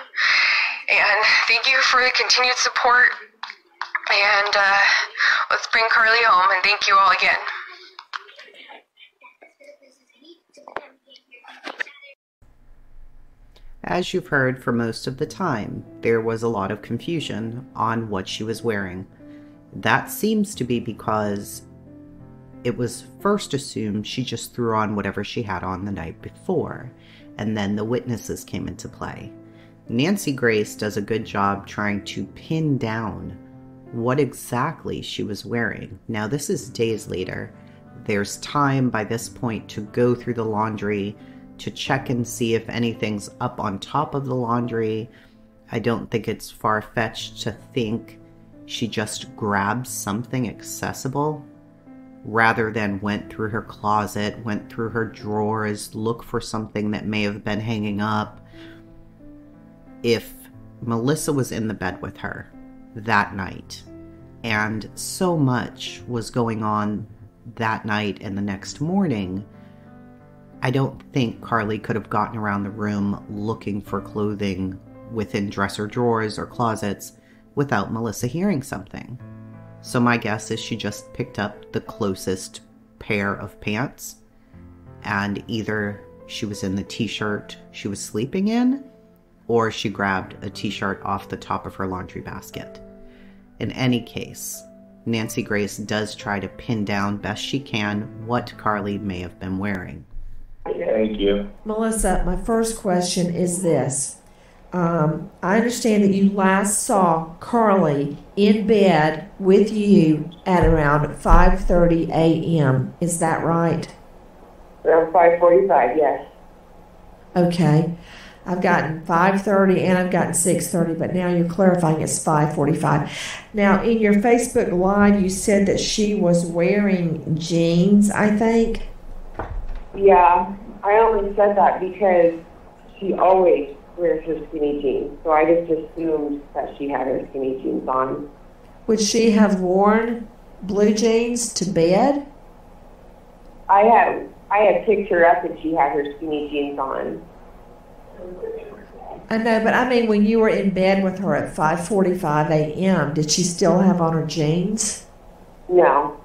And thank you for the continued support. And uh, let's bring Karlie home, and thank you all again. As you've heard for most of the time, there was a lot of confusion on what she was wearing. That seems to be because it was first assumed she just threw on whatever she had on the night before, and then the witnesses came into play. Nancy Grace does a good job trying to pin down what exactly she was wearing. Now, this is days later. There's time by this point to go through the laundry, to check and see if anything's up on top of the laundry. I don't think it's far fetched to think she just grabbed something accessible rather than went through her closet, went through her drawers, look for something that may have been hanging up. If Melissa was in the bed with her that night, and so much was going on that night and the next morning, I don't think Karlie could have gotten around the room looking for clothing within dresser drawers or closets without Melissa hearing something. So my guess is she just picked up the closest pair of pants and either she was in the t shirt she was sleeping in or she grabbed a t shirt off the top of her laundry basket. In any case, Nancy Grace does try to pin down best she can what Karlie may have been wearing. Thank you. Melissa, my first question is this. Um, I understand that you last saw Karlie in bed with you at around 5:30 a.m. Is that right? Around 5:45, yes. Okay. I've gotten 5:30 and I've gotten 6:30, but now you're clarifying it's 5:45. Now, in your Facebook live, you said that she was wearing jeans, I think. Yeah, I only said that because she always wears her skinny jeans. So I just assumed that she had her skinny jeans on. Would she have worn blue jeans to bed? I had I had picked her up and she had her skinny jeans on. I know, but I mean, when you were in bed with her at 5:45 a.m., did she still have on her jeans? No.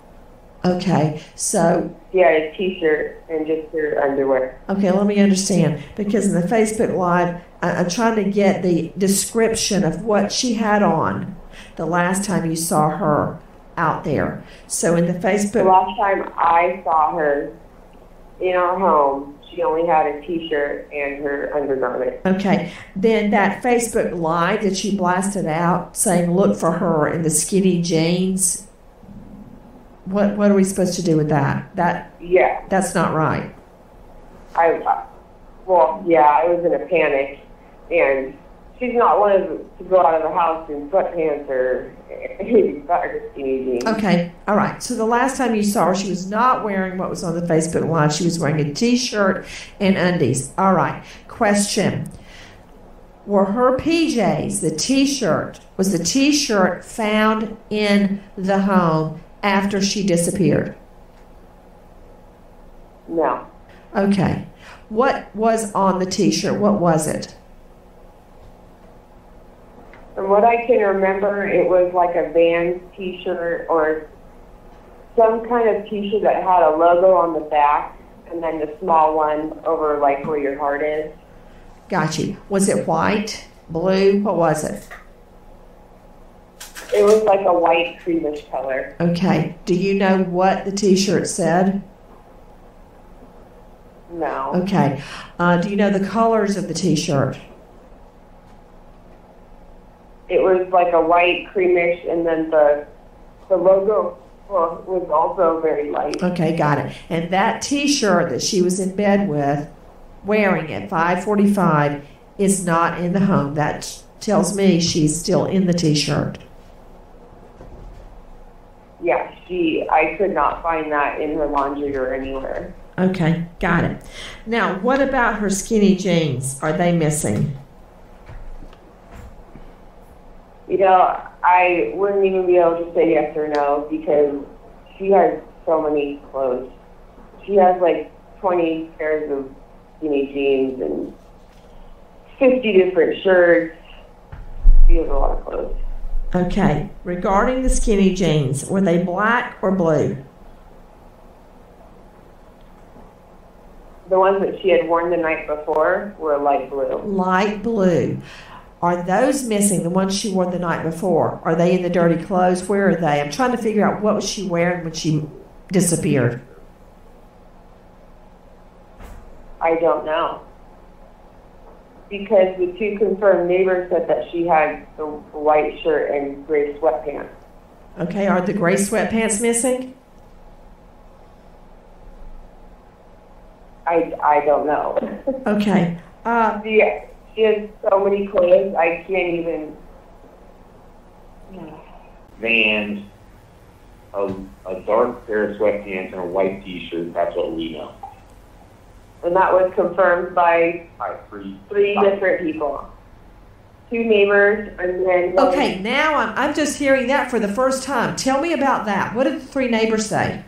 Okay, so Had a t-shirt and just her underwear. okay, let me understand because in the Facebook Live, I, I'm trying to get the description of what she had on the last time you saw her out there. So in the The Facebook, last time I saw her in our home, she only had a t-shirt and her undergarment. okay, then that Facebook Live that she blasted out saying look for her in the skinny jeans. What what are we supposed to do with that? That Yeah, that's not right. I, well, yeah, I was in a panic, and she's not one of the, to go out of the house in sweatpants or or skinny jeans. Okay, all right. So the last time you saw her, she was not wearing what was on the Facebook Live. She was wearing a T-shirt and undies. All right. Question: Were her PJs the T-shirt? Was the T-shirt found in the home after she disappeared? No, Okay. What was on the T-shirt? What was it? from what I can remember, it was like a Vans t-shirt or some kind of t-shirt that had a logo on the back, and then the small one over like where your heart is. Got you. Was it white, blue? What was it? It was like a white creamish color. Okay. Do you know what the T-shirt said? No. Okay. Uh, do you know the colors of the T-shirt? It was like a white creamish, and then the the logo was also very light. Okay, got it. And that T-shirt that she was in bed with, wearing at 5:45, is not in the home. That tells me she's still in the T-shirt. Yeah, she. I could not find that in her laundry or anywhere. Okay, got it. Now, what about her skinny jeans? Are they missing? You know, I wouldn't even be able to say yes or no because she has so many clothes. She has like 20 pairs of skinny jeans and 50 different shirts. She has a lot of clothes. Okay. Regarding the skinny jeans, were they black or blue? The ones that she had worn the night before were light blue. Light blue. Are those missing? The ones she wore the night before? Are they in the dirty clothes? Where are they? I'm trying to figure out what was she wearing when she disappeared. I don't know. Because the two confirmed neighbors said that she had the white shirt and gray sweatpants. Okay. Are the gray sweatpants missing? I, I don't know. Okay. Uh, she, she has so many clothes, I can't even. Vans, a, a dark pair of sweatpants, and a white T-shirt. That's what we know. And that was confirmed by By three. three different people. Two neighbors, and then. okay. Now I'm, I'm just hearing that for the first time. Tell me about that. What did the three neighbors say?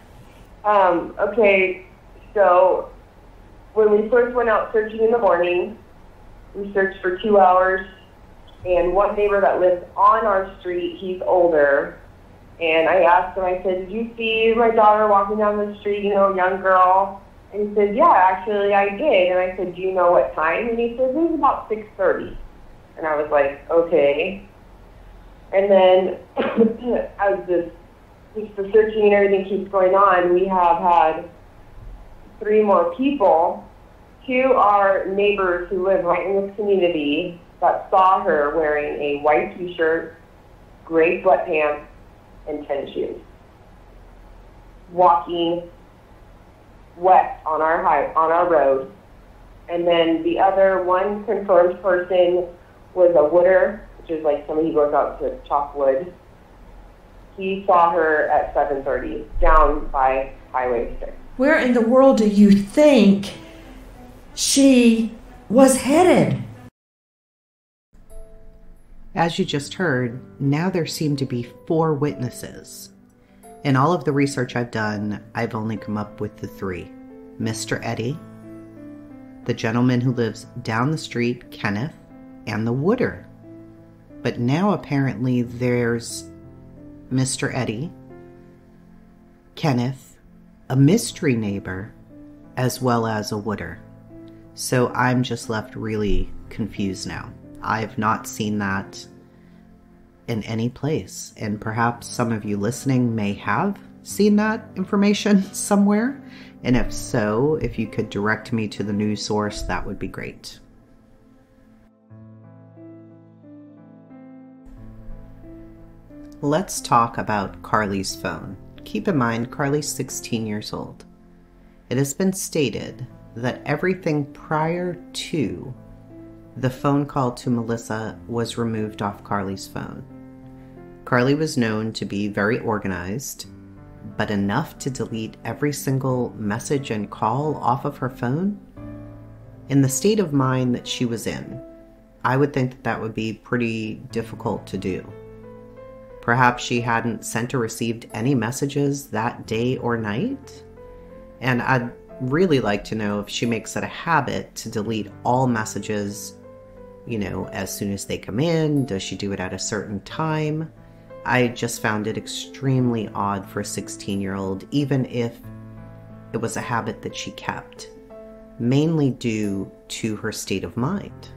Um, okay, so when we first went out searching in the morning, we searched for two hours, and one neighbor that lives on our street, he's older, and I asked him, I said, Did you see my daughter walking down the street, you know, young girl? And he said, Yeah, actually I did. And I said, Do you know what time? And he said, It was about 6.30. And I was like, Okay. And then as this just the searching and everything keeps going on, we have had three more people. Two are neighbors who live right in this community that saw her wearing a white t-shirt, gray sweatpants, and tennis shoes, walking west on our high, on our road. And then the other one confirmed person was a wooder, which is like somebody who goes out to chop wood he saw her at 7:30 down by Highway 6. Where in the world do you think she was headed? As you just heard, now there seem to be four witnesses. In all of the research I've done, I've only come up with the three Mr. Eddie, the gentleman who lives down the street, Kenneth, and the Wooder. But now apparently there's Mr. Eddie, Kenneth, a mystery neighbor, as well as a Wooder. So I'm just left really confused now. I've not seen that in any place, and perhaps some of you listening may have seen that information somewhere. And if so, if you could direct me to the news source, that would be great. Let's talk about Karlie's phone. Keep in mind, Karlie's 16 years old. It has been stated that everything prior to the phone call to Melissa was removed off Karlie's phone. Karlie was known to be very organized, but enough to delete every single message and call off of her phone? In the state of mind that she was in, I would think that that would be pretty difficult to do. Perhaps she hadn't sent or received any messages that day or night. And I'd really like to know if she makes it a habit to delete all messages, you know, as soon as they come in. Does she do it at a certain time? I just found it extremely odd for a 16 year old, even if it was a habit that she kept, mainly due to her state of mind.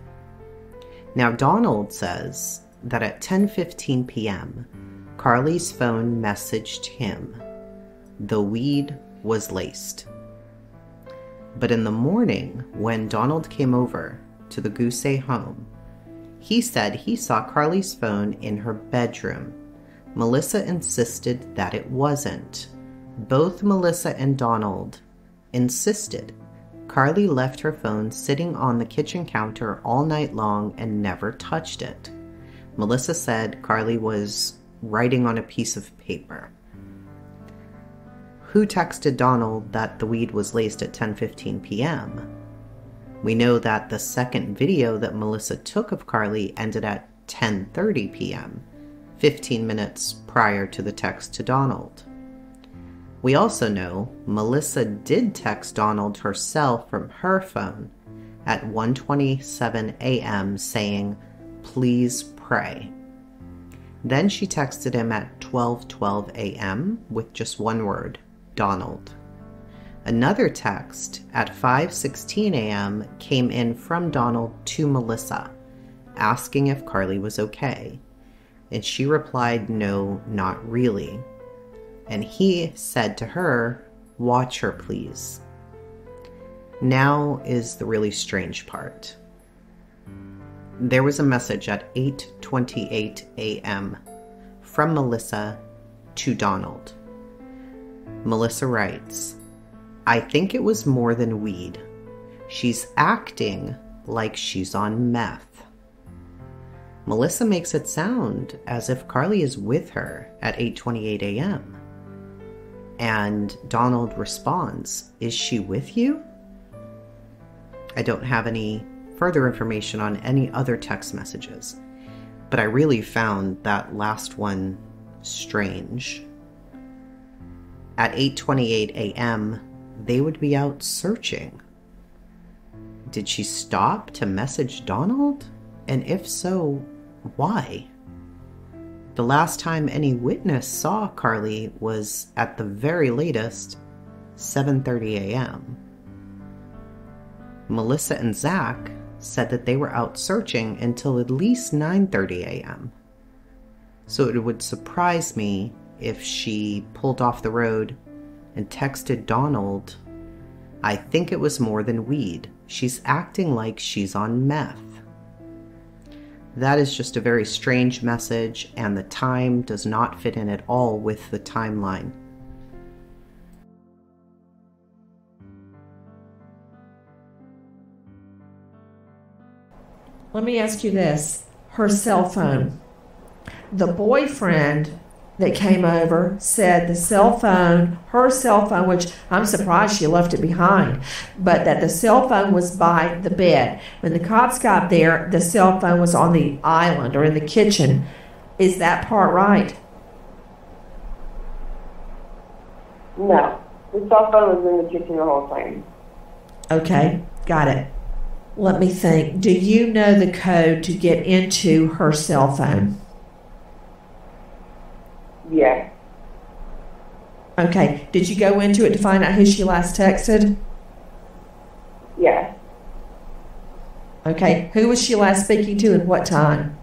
Now, Donald says that at 10:15 p.m., Karlie's phone messaged him, "The weed was laced." But in the morning, when Donald came over to the Guse home, he said he saw Karlie's phone in her bedroom. Melissa insisted that it wasn't. Both Melissa and Donald insisted Karlie left her phone sitting on the kitchen counter all night long and never touched it. Melissa said Karlie was writing on a piece of paper. Who texted Donald that the weed was laced at 10:15 p.m.? We know that the second video that Melissa took of Karlie ended at 10:30 p.m., 15 minutes prior to the text to Donald. We also know Melissa did text Donald herself from her phone at 1:27 a.m. saying, "Please pray." Then she texted him at 12:12 a.m. with just one word, Donald. Another text at 5:16 a.m. came in from Donald to Melissa, asking if Karlie was okay. And she replied, "No, not really." And he said to her, "Watch her, please." Now is the really strange part there was a message at 8:28 a.m. from Melissa to Donald. Melissa writes, "I think it was more than weed. She's acting like she's on meth." Melissa makes it sound as if Karlie is with her at 8:28 a.m. And Donald responds, "Is she with you?" I don't have any further information on any other text messages. But I really found that last one strange. At 8:28 a.m., they would be out searching. Did she stop to message Donald? And if so, why? The last time any witness saw Karlie was at the very latest 7:30 a.m. Melissa and Zach said that they were out searching until at least 9:30 a.m. So it would surprise me if she pulled off the road and texted Donald, I think it was more than weed. She's acting like she's on meth. That is just a very strange message, and the time does not fit in at all with the timeline. Let me ask you this her cell phone. The boyfriend that came over said the cell phone, her cell phone, which I'm surprised she left it behind, but that the cell phone was by the bed. When the cops got there, the cell phone was on the island or in the kitchen. Is that part right? No. The cell phone was in the kitchen the whole time. Okay, got it. let me think. Do you know the code to get into her cell phone? Yeah. Okay. Did you go into it to find out who she last texted? Yeah. Okay. Who was she last speaking to and what time?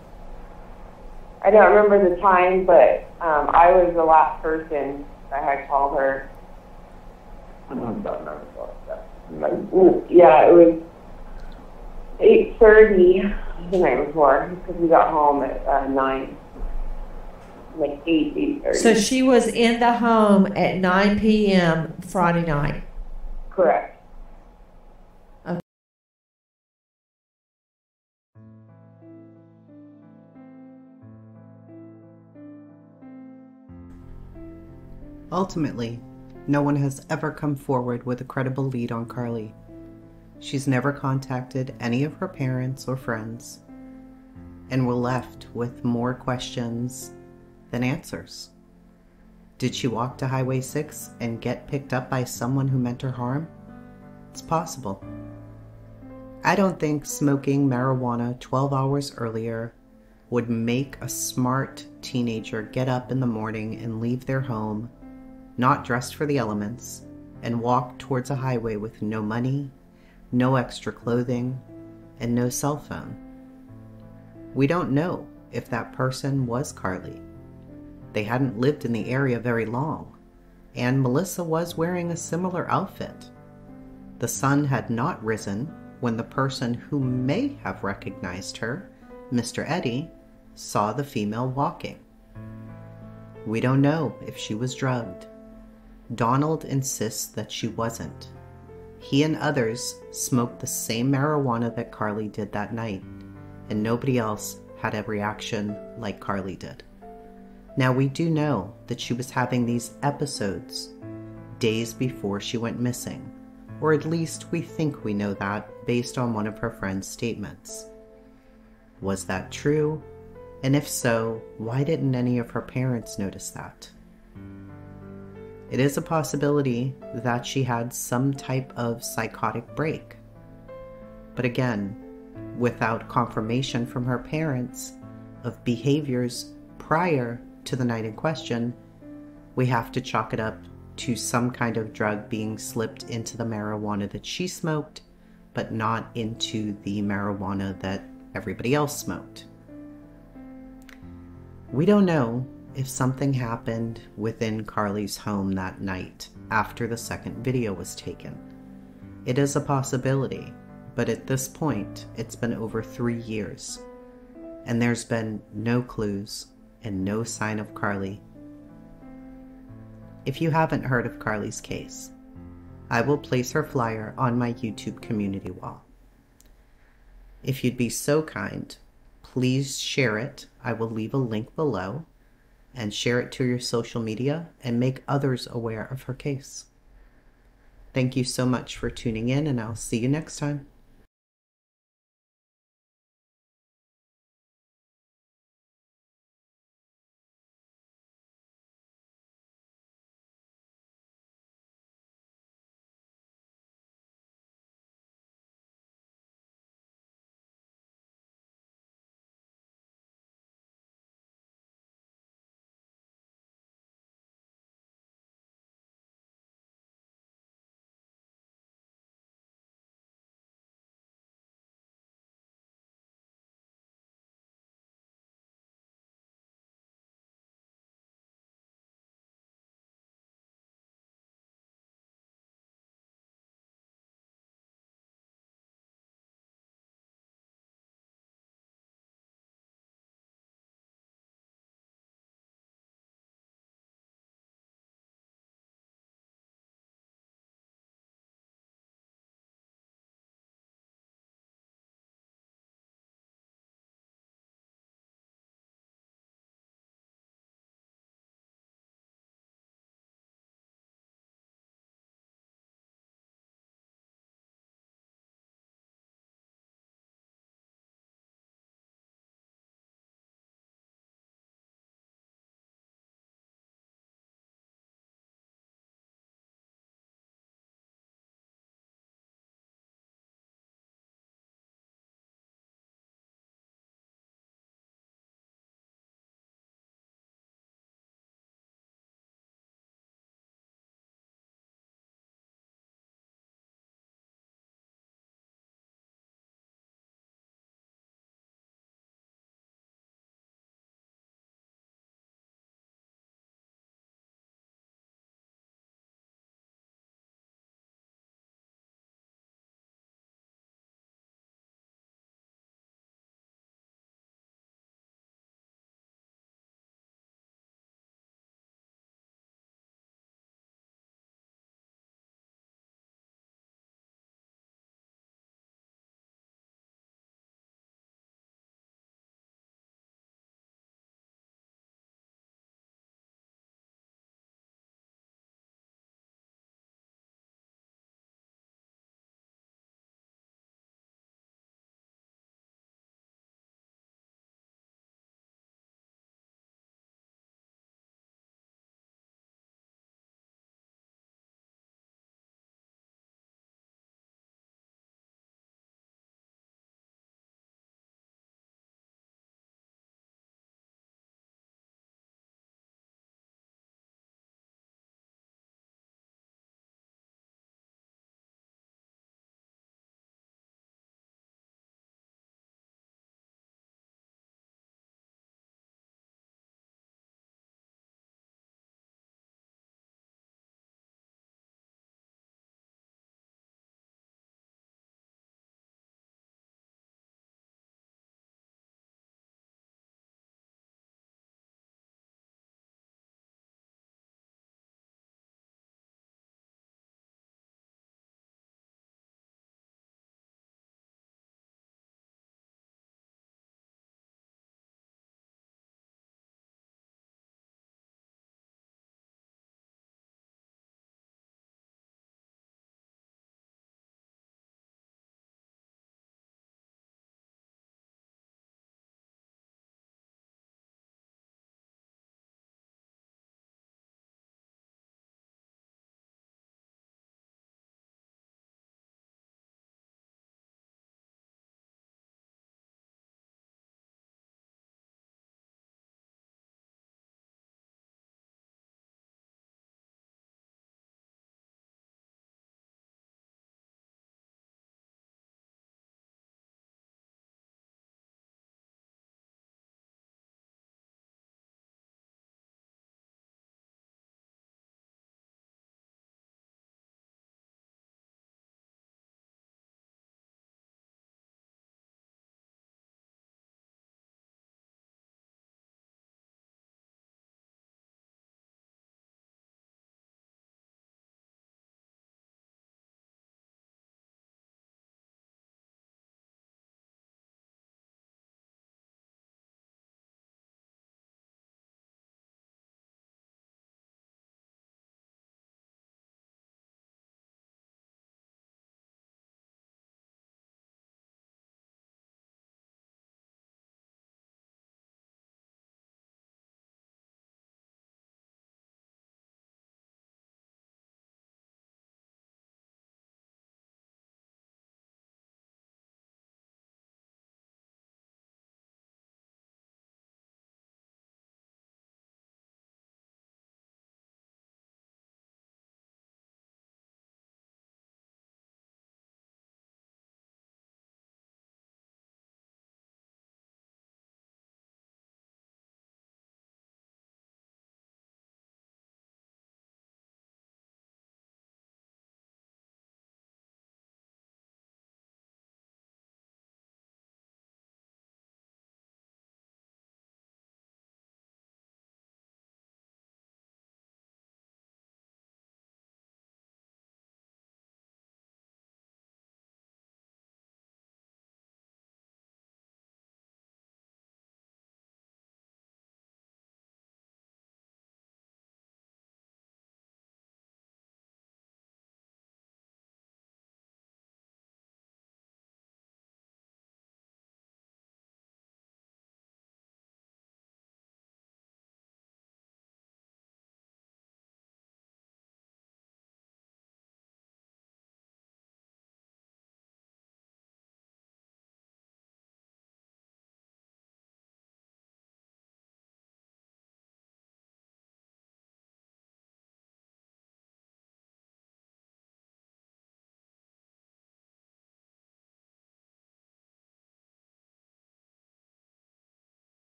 I don't remember the time, but um, I was the last person that had called her. I don't remember like, yeah, it was eight thirty the night before because we got home at uh, nine, like eight eight thirty. So she was in the home at 9 p.m. Friday night. Correct. Ultimately, no one has ever come forward with a credible lead on Karlie. She's never contacted any of her parents or friends, and we're left with more questions than answers. Did she walk to Highway 6 and get picked up by someone who meant her harm? It's possible. I don't think smoking marijuana 12 hours earlier would make a smart teenager get up in the morning and leave their home not dressed for the elements, and walk towards a highway with no money, no extra clothing, and no cell phone. We don't know if that person was Karlie. They hadn't lived in the area very long, and Melissa was wearing a similar outfit. The sun had not risen when the person who may have recognized her, Mr. Eddie, saw the female walking. We don't know if she was drugged Donald insists that she wasn't. He and others smoked the same marijuana that Karlie did that night, and nobody else had a reaction like Karlie did. Now, we do know that she was having these episodes days before she went missing, or at least we think we know that based on one of her friend's statements. Was that true? And if so, why didn't any of her parents notice that? It is a possibility that she had some type of psychotic break. But again, without confirmation from her parents of behaviors prior to the night in question, we have to chalk it up to some kind of drug being slipped into the marijuana that she smoked, but not into the marijuana that everybody else smoked. We don't know if something happened within Karlie's home that night after the second video was taken. It is a possibility, but at this point, it's been over three years, and there's been no clues and no sign of Karlie. If you haven't heard of Karlie's case, I will place her flyer on my YouTube community wall. If you'd be so kind, please share it. I will leave a link below and share it to your social media and make others aware of her case. Thank you so much for tuning in, and I'll see you next time.